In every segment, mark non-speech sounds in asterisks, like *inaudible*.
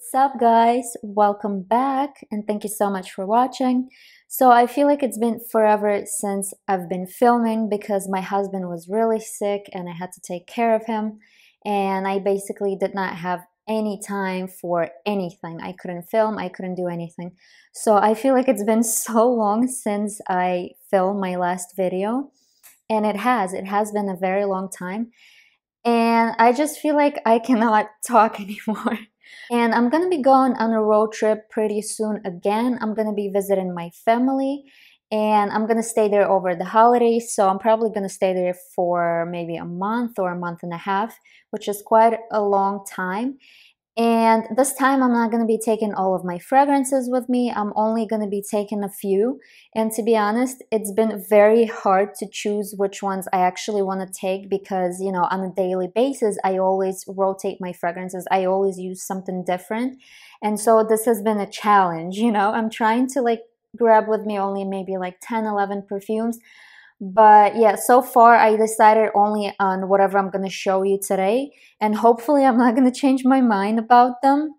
What's up guys? Welcome back and thank you so much for watching. So I feel like it's been forever since I've been filming because my husband was really sick and I had to take care of him and I basically did not have any time for anything. I couldn't film, I couldn't do anything. So I feel like it's been *laughs* so long since I filmed my last video and it has, it has been a very long time and I just feel like I cannot *laughs* talk anymore. And I'm gonna be going on a road trip pretty soon again. I'm gonna be visiting my family and I'm gonna stay there over the holidays. So I'm probably gonna stay there for maybe a month or a month and a half, which is quite a long time. And this time I'm not going to be taking all of my fragrances with me. I'm only going to be taking a few. And to be honest, it's been very hard to choose which ones I actually want to take because, you know, on a daily basis, I always rotate my fragrances. I always use something different. And so this has been a challenge, you know. I'm trying to like grab with me only maybe like 10, 11 perfumes but yeah so far i decided only on whatever i'm going to show you today and hopefully i'm not going to change my mind about them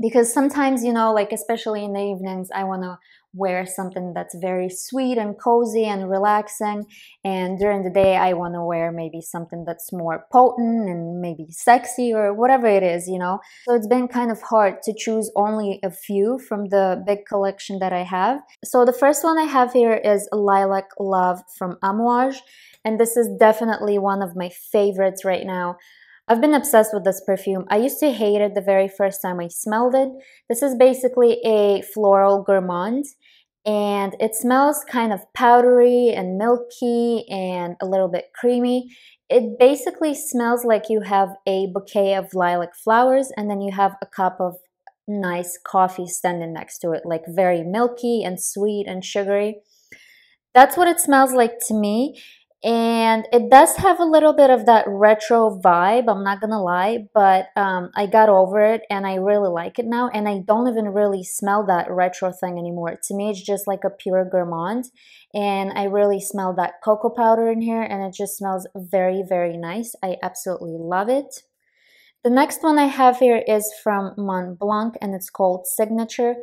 because sometimes you know like especially in the evenings i want to wear something that's very sweet and cozy and relaxing. And during the day, I want to wear maybe something that's more potent and maybe sexy or whatever it is, you know. So it's been kind of hard to choose only a few from the big collection that I have. So the first one I have here is Lilac Love from Amouage. And this is definitely one of my favorites right now. I've been obsessed with this perfume. I used to hate it the very first time I smelled it. This is basically a floral gourmand and it smells kind of powdery and milky and a little bit creamy. It basically smells like you have a bouquet of lilac flowers and then you have a cup of nice coffee standing next to it, like very milky and sweet and sugary. That's what it smells like to me and it does have a little bit of that retro vibe i'm not gonna lie but um, i got over it and i really like it now and i don't even really smell that retro thing anymore. To me it's just like a pure gourmand and i really smell that cocoa powder in here and it just smells very very nice. I absolutely love it. The next one I have here is from Montblanc and it's called Signature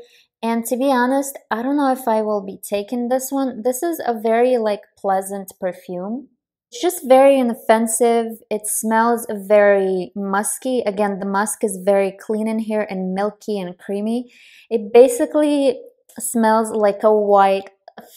and to be honest, I don't know if I will be taking this one. This is a very like pleasant perfume. It's just very inoffensive. It smells very musky. Again, the musk is very clean in here and milky and creamy. It basically smells like a white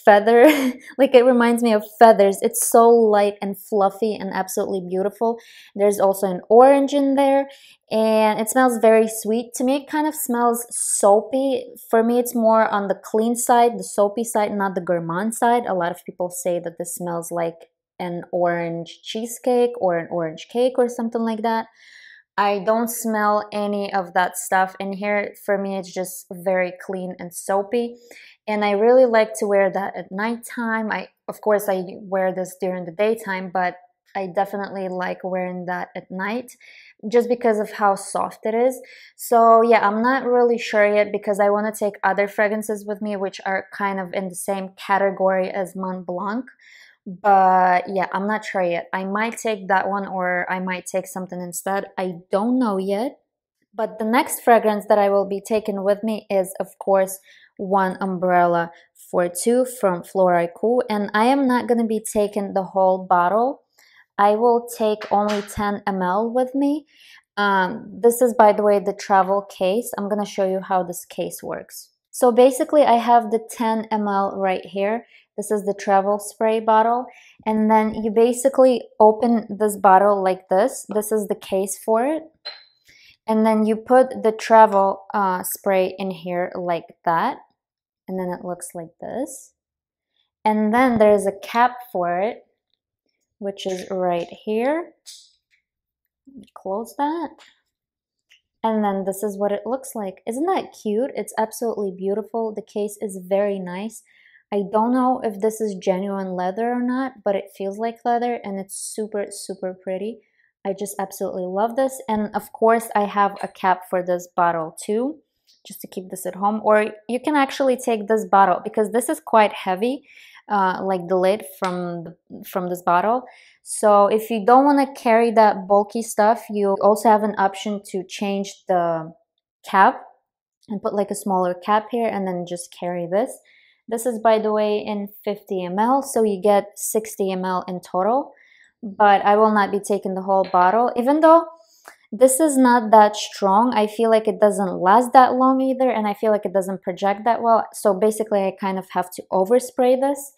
feather *laughs* like it reminds me of feathers. It's so light and fluffy and absolutely beautiful. There's also an orange in there and it smells very sweet. To me it kind of smells soapy. For me it's more on the clean side the soapy side not the gourmand side. A lot of people say that this smells like an orange cheesecake or an orange cake or something like that I don't smell any of that stuff in here. For me, it's just very clean and soapy and I really like to wear that at nighttime. I of course I wear this during the daytime, but I definitely like wearing that at night just because of how soft it is. So yeah, I'm not really sure yet because I want to take other fragrances with me which are kind of in the same category as Montblanc. But yeah, I'm not sure yet. I might take that one or I might take something instead. I don't know yet. But the next fragrance that I will be taking with me is of course one umbrella for two from Floraiku and I am not going to be taking the whole bottle. I will take only 10 ml with me. Um, this is by the way the travel case. I'm going to show you how this case works. So basically I have the 10 ml right here. This is the travel spray bottle. And then you basically open this bottle like this. This is the case for it. And then you put the travel uh, spray in here like that. And then it looks like this. And then there's a cap for it which is right here. Close that. And then this is what it looks like. Isn't that cute? It's absolutely beautiful. The case is very nice I don't know if this is genuine leather or not but it feels like leather and it's super super pretty I just absolutely love this. And of course, I have a cap for this bottle too, just to keep this at home. Or you can actually take this bottle because this is quite heavy, uh, like the lid from, from this bottle. So if you don't want to carry that bulky stuff, you also have an option to change the cap and put like a smaller cap here and then just carry this. This is, by the way, in 50 ml, so you get 60 ml in total. But I will not be taking the whole bottle, even though this is not that strong. I feel like it doesn't last that long either, and I feel like it doesn't project that well. So basically, I kind of have to overspray this.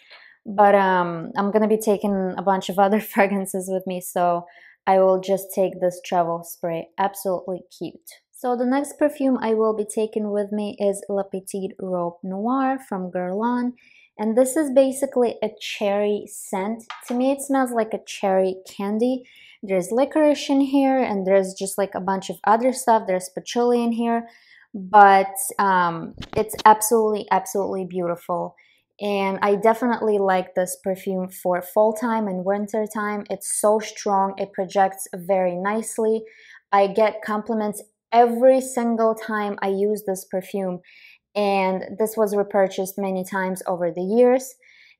But um, I'm gonna be taking a bunch of *laughs* other fragrances with me, so I will just take this travel spray. Absolutely cute. So the next perfume I will be taking with me is La Petite Robe Noire from Guerlain. And this is basically a cherry scent. To me, it smells like a cherry candy. There's licorice in here and there's just like a bunch of other stuff. There's patchouli in here, but um, it's absolutely, absolutely beautiful. And I definitely like this perfume for fall time and winter time. It's so strong. It projects very nicely. I get compliments every single time I use this perfume. And this was repurchased many times over the years.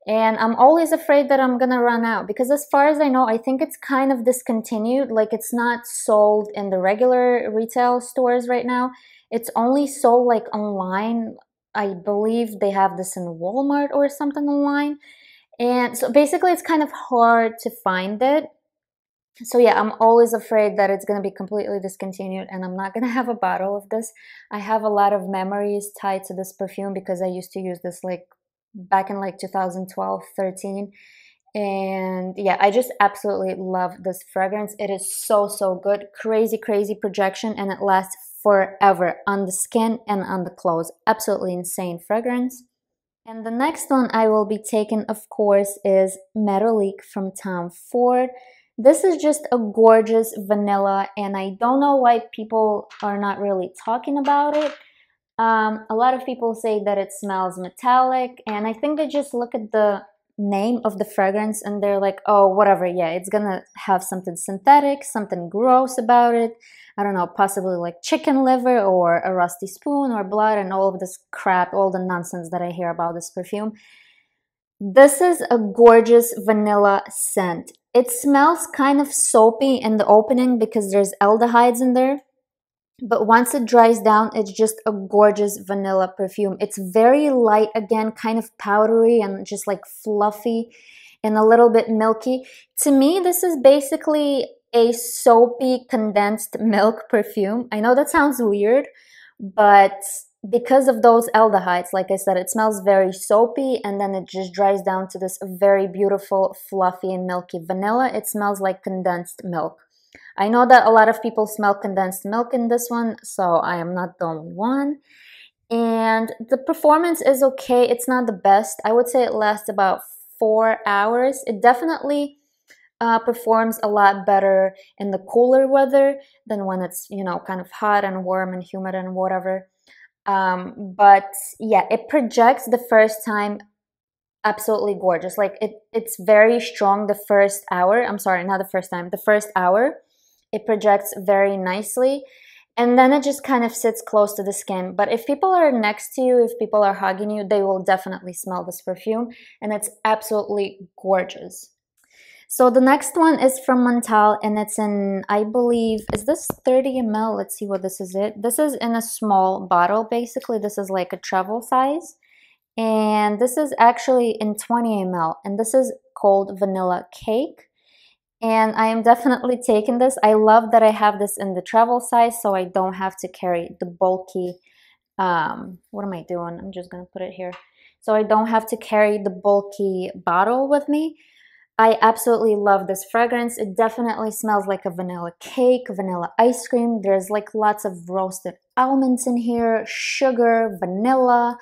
And I'm always afraid that I'm gonna run out because, as far as I know, I think it's kind of discontinued. Like, it's not sold in the regular retail stores right now. It's only sold like online. I believe they have this in Walmart or something online. And so basically, it's kind of hard to find it so yeah i'm always afraid that it's going to be completely discontinued and i'm not *laughs* going to have a bottle of this. I have a lot of memories tied to this perfume because i used to use this like back in like 2012 13 and yeah i just absolutely love this fragrance. It is so so good. Crazy crazy projection and it lasts forever on the skin and on the clothes. Absolutely insane fragrance. And the next one i will be taking of course is Metallique from tom ford this is just a gorgeous vanilla and I don't know why people are not really talking about it. Um, a lot of people say that it smells metallic and I think they just look at the name of the fragrance and they're like, oh, whatever, yeah, it's gonna have something synthetic, something gross about it. I don't know, possibly like chicken liver or a rusty spoon or blood and all of this crap, all the nonsense that I hear about this perfume. This is a gorgeous vanilla scent. It smells kind of soapy in the opening because there's aldehydes in there. But once it dries down, it's just a gorgeous vanilla perfume. It's very light again, kind of powdery and just like fluffy and a little bit milky. To me, this is basically a soapy condensed milk perfume. I know that sounds weird, but because of those aldehydes, like I said, it smells very soapy and then it just dries down to this very beautiful, fluffy and milky vanilla. It smells like condensed milk. I know that a lot of people smell condensed milk in this one, so I am not the only one. And the performance is okay. It's not the best. I would say it lasts about four hours. It definitely uh, performs a lot better in the cooler weather than when it's, you know, kind of hot and warm and humid and whatever. Um, but yeah, it projects the first time absolutely gorgeous. Like it, it's very strong the first hour. I'm sorry, not the first time, the first hour. It projects very nicely. And then it just kind of sits close to the skin. But if people are next to you, if people are hugging you, they will definitely smell this perfume. And it's absolutely gorgeous. So the next one is from Montale and it's in, I believe, is this 30 ml? Let's see what this is it. This is in a small bottle, basically. This is like a travel size. And this is actually in 20 ml. And this is called Vanilla Cake. And I am definitely taking this. I love that I have this in the travel size so I don't have to carry the bulky, um, what am I doing? I'm just going to put it here. So I don't have to carry the bulky bottle with me. I absolutely love this fragrance. It definitely smells like a vanilla cake, vanilla ice cream. There's like lots of roasted almonds in here, sugar, vanilla,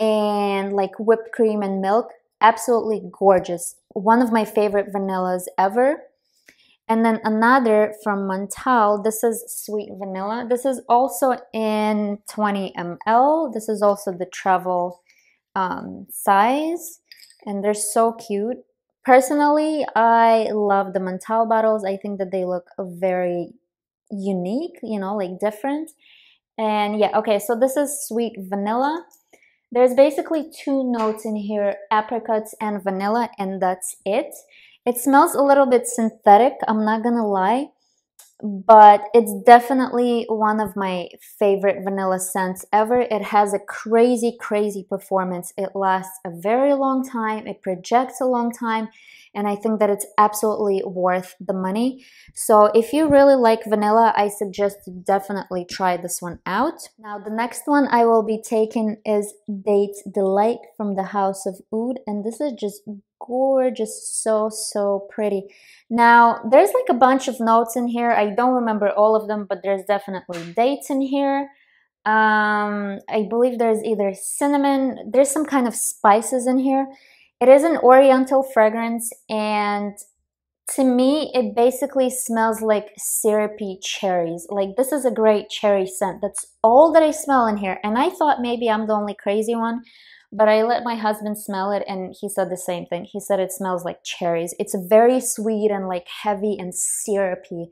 and like whipped cream and milk. Absolutely gorgeous. One of my favorite vanillas ever. And then another from Montale. This is sweet vanilla. This is also in 20 ml. This is also the travel um, size. And they're so cute. Personally, I love the Montale bottles. I think that they look very unique, you know, like different. And yeah, okay, so this is sweet vanilla. There's basically two notes in here, apricots and vanilla, and that's it. It smells a little bit synthetic, I'm not gonna lie, but it's definitely one of my favorite vanilla scents ever. It has a crazy, crazy performance. It lasts a very long time, it projects a long time, and I think that it's absolutely worth the money. So if you really like vanilla, I suggest definitely try this one out. Now the next one I will be taking is Date Delight from the House of Oud, and this is just gorgeous, so, so pretty. Now, there's like a bunch of notes in here. I don't remember all of them, but there's definitely dates in here. Um, I believe there's either cinnamon, there's some kind of spices in here. It is an oriental fragrance and to me, it basically smells like syrupy cherries. Like this is a great cherry scent. That's all that I smell in here. And I thought maybe I'm the only crazy one, but I let my husband smell it and he said the same thing. He said it smells like cherries. It's very sweet and like heavy and syrupy.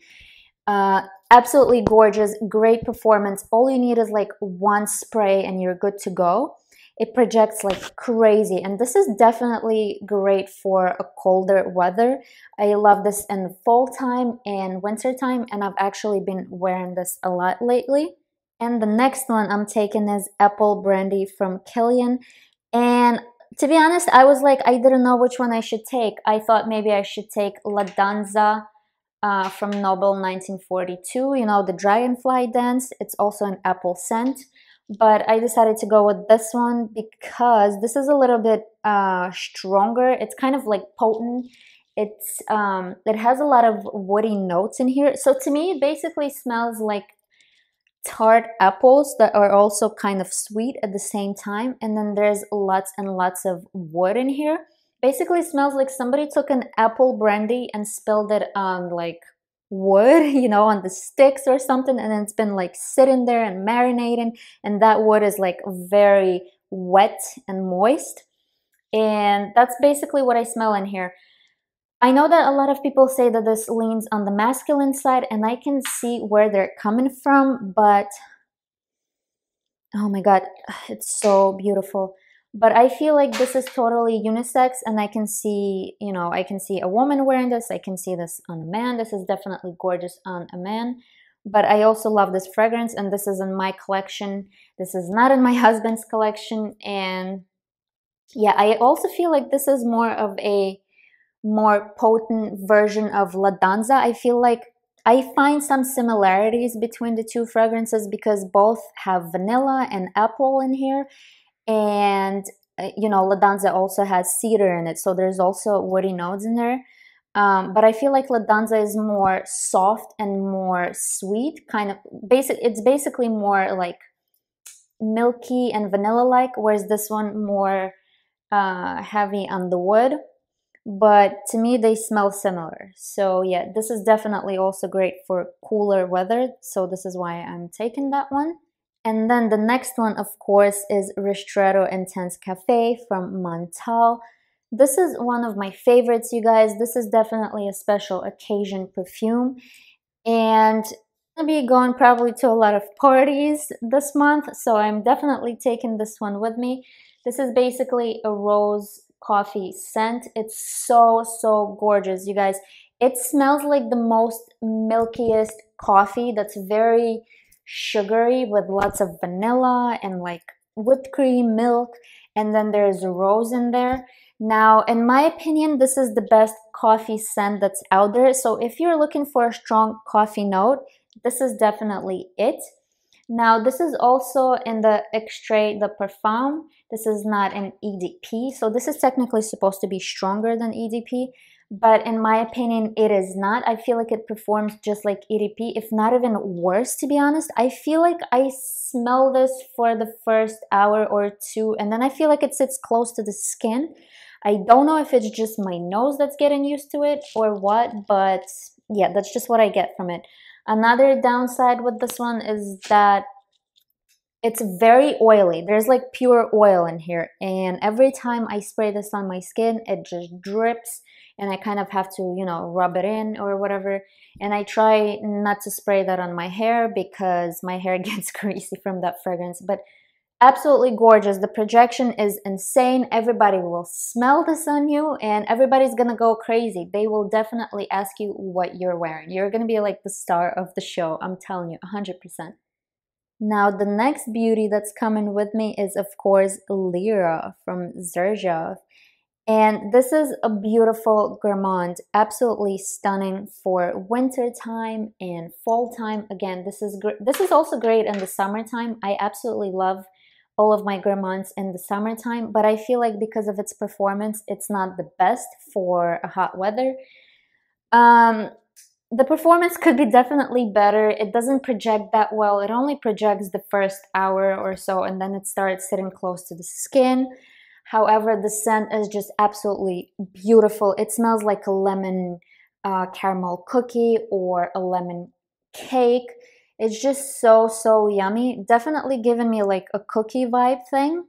Uh, absolutely gorgeous, great performance. All you need is like one spray and you're good to go. It projects like crazy and this is definitely great for a colder weather. I love this in fall time and winter time and I've actually been wearing this a lot lately. And the next one I'm taking is Apple Brandy from Kilian. And to be honest, I was like, I didn't know which one I should take. I thought maybe I should take La Danza uh, from Nobile 1942, you know, the dragonfly dance. It's also an apple scent. But I decided to go with this one because this is a little bit uh, stronger. It's kind of like potent. It's um, It has a lot of woody notes in here. So to me, it basically smells like tart apples that are also kind of sweet at the same time. And then there's lots and lots of wood in here. Basically smells like somebody took an apple brandy and spilled it on like wood, *laughs* you know, on the sticks or something. And it's been like sitting there and marinating. And that wood is like very wet and moist. And that's basically what I smell in here. I know that a lot of people say that this leans on the masculine side, and I can see where they're coming from, but oh my god, *sighs* it's so beautiful. But I feel like this is totally unisex, and I can see, you know, I can see a woman wearing this, I can see this on a man. This is definitely gorgeous on a man. But I also love this fragrance, and this is in my collection. This is not in my *laughs* husband's collection, and yeah, I also feel like this is more of a more potent version of La Danza. I feel like I find some similarities between the two fragrances because both have vanilla and apple in here. And, uh, you know, La Danza also has cedar in it. So there's also woody notes in there. Um, but I feel like La Danza is more soft and more sweet, kind of basic. It's basically more like milky and vanilla like, whereas this one more uh, heavy on the wood but to me they smell similar. So yeah this is definitely also great for cooler weather so this is why i'm taking that one. And then the next one of course is ristretto intense cafe from Montale this is one of my favorites you guys. This is definitely a special occasion perfume and I'll be going probably to a lot of parties this month so i'm definitely taking this one with me. This is basically a rose coffee scent. It's so, so gorgeous, you guys. It smells like the most milkiest coffee that's very sugary with lots of vanilla and like whipped cream, milk, and then there's a rose in there. Now, in my opinion, this is the best coffee scent that's out there. So if you're looking for a strong coffee note, this is definitely it. Now, this is also in the Extrait de Parfum. This is not an EDP, so this is technically supposed to be stronger than EDP, but in my opinion, it is not. I feel like it performs just like EDP, if not even worse, to be honest. I feel like I smell this for the first hour or two, and then I feel like it sits close to the skin. I don't know if it's just my nose that's getting used to it or what, but yeah, that's just what I get from it. Another downside with this one is that it's very oily. There's like pure oil in here. And every time I spray this on my skin, it just drips and I kind of have to, you know, rub it in or whatever. And I try not to spray that on my hair because my hair *laughs* gets greasy from that fragrance. But absolutely gorgeous. The projection is insane. Everybody will smell this on you and everybody's gonna go crazy. They will definitely ask you what you're wearing. You're gonna be like the star of the show. I'm telling you, 100%. Now, the next beauty that's coming with me is, of course, Lira from Xerjoff. And this is a beautiful gourmand, absolutely stunning for winter time and fall time. Again, this is this is also great in the summertime. I absolutely love all of my gourmands in the summertime, but I feel like because of its performance, it's not the best for a hot weather. Um, the performance could be definitely better. It doesn't project that well. It only projects the first hour or so, and then it starts sitting close to the skin. However, the scent is just absolutely beautiful. It smells like a lemon uh, caramel cookie or a lemon cake. It's just so, so yummy. Definitely giving me like a cookie vibe thing.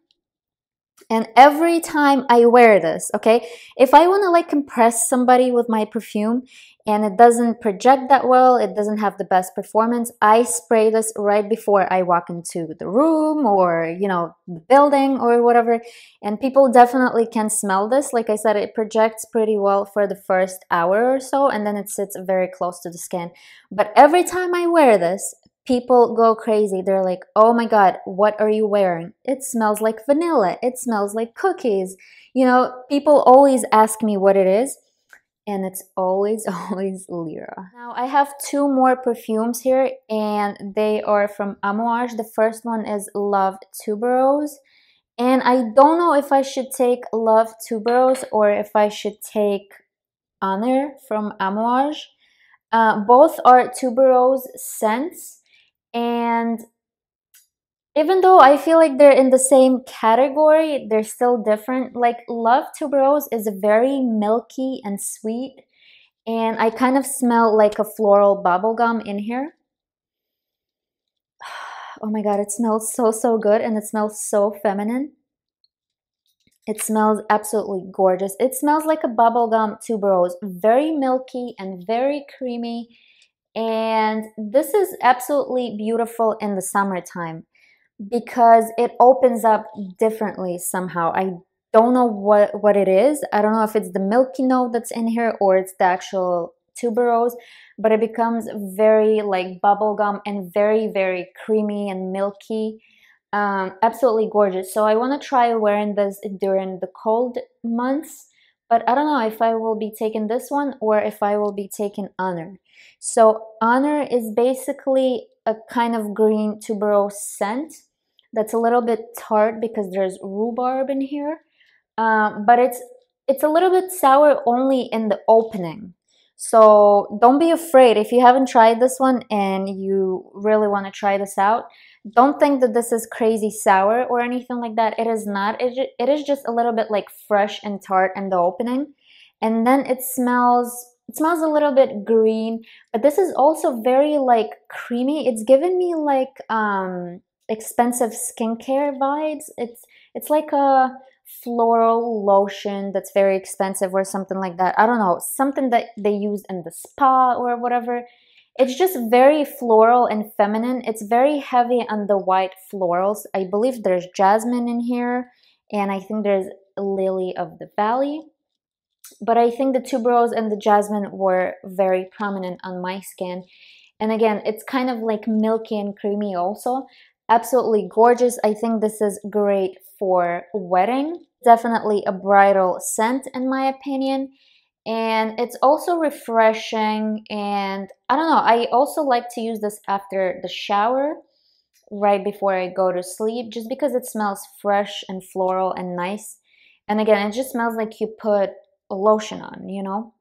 And every time I wear this, okay, if I want to like impress somebody with my perfume and it doesn't project that well, it doesn't have the best performance, I spray this right before I walk into the room or, you know, the building or whatever. And people definitely can smell this. Like I said, it projects pretty well for the first hour or so and then it sits very close to the skin. But every time I wear this, people go crazy. They're like, oh my God, what are you wearing? It smells like vanilla. It smells like cookies. You know, people always ask me what it is. And it's always, *laughs* always Lira. Now, I have two more perfumes here, and they are from Amouage. The first one is Love Tuberose. And I don't know if I should take Love Tuberose or if I should take Honour from Amouage. Uh, both are tuberose scents and even though I feel like they're in the same category, they're still different. Like Love Tuberose is very milky and sweet, and I kind of smell like a floral bubblegum in here. *sighs* Oh my god, it smells so, so good and it smells so feminine. It smells absolutely gorgeous. It smells like a bubblegum tuberose, very milky and very creamy and this is absolutely beautiful in the summertime because it opens up differently somehow. I don't know what, what it is. I don't know if it's the milky note that's in here or it's the actual tuberose, but it becomes very like bubblegum and very, very creamy and milky. Um, absolutely gorgeous. So I want to try wearing this during the cold months, but I don't know if I will be taking this one or if I will be taking Honour. So Honour is basically a kind of green tuberose scent that's a little bit tart because there's rhubarb in here. Um, but it's it's a little bit sour only in the opening. So don't be afraid if you haven't tried this one and you really want to try this out. Don't think that this is crazy sour or anything like that. It is not. It, it is just a little bit like fresh and tart in the opening. And then it smells it smells a little bit green, but this is also very like creamy. It's given me like um expensive skincare vibes. It's it's like a floral lotion that's very expensive or something like that. I don't know, something that they use in the spa or whatever. It's just very floral and feminine. It's very heavy on the white florals. I believe there's jasmine in here, and I think there's lily of the valley but I think the tuberose and the jasmine were very prominent on my skin. And again, it's kind of like milky and creamy also. Absolutely gorgeous. I think this is great for wedding. Definitely a bridal scent in my opinion. And it's also refreshing and I don't know, I also like to use this after the shower right before I go to sleep just because it smells fresh and floral and nice. And again, it just smells like you put lotion on, you know?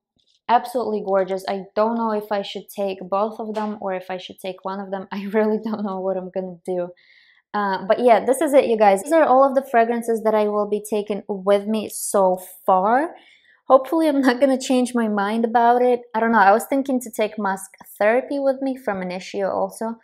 Absolutely gorgeous. I don't know if I should take both of them or if I should take one of them. *laughs* I really don't know what I'm gonna do. Uh, but yeah, this is it, you guys. These are all of the fragrances that I will be taking with me so far. Hopefully, I'm not gonna change my mind about it. I don't know. I was thinking to take Musk Therapy with me from Initio also,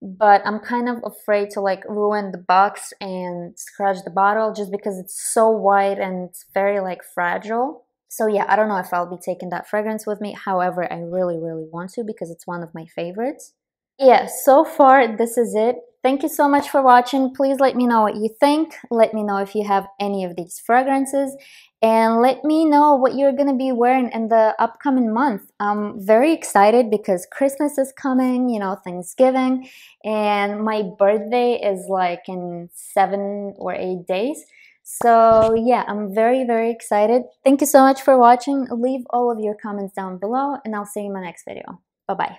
but I'm kind of afraid to like ruin the box and scratch the bottle just because it's so white and it's very like fragile. So yeah, I don't know if I'll be taking that fragrance with me. However, I really, really want to because it's one of my favorites. Yeah, so far this is it. Thank you so much for watching. Please let me know what you think. Let me know if you have any of these fragrances and let me know what you're going to be wearing in the upcoming month. I'm very excited because Christmas is coming, you know, Thanksgiving, and my birthday is like in seven or eight days. So yeah, I'm very, very excited. Thank you so much for watching. Leave all of your comments down below and I'll see you in my next video. Bye-bye.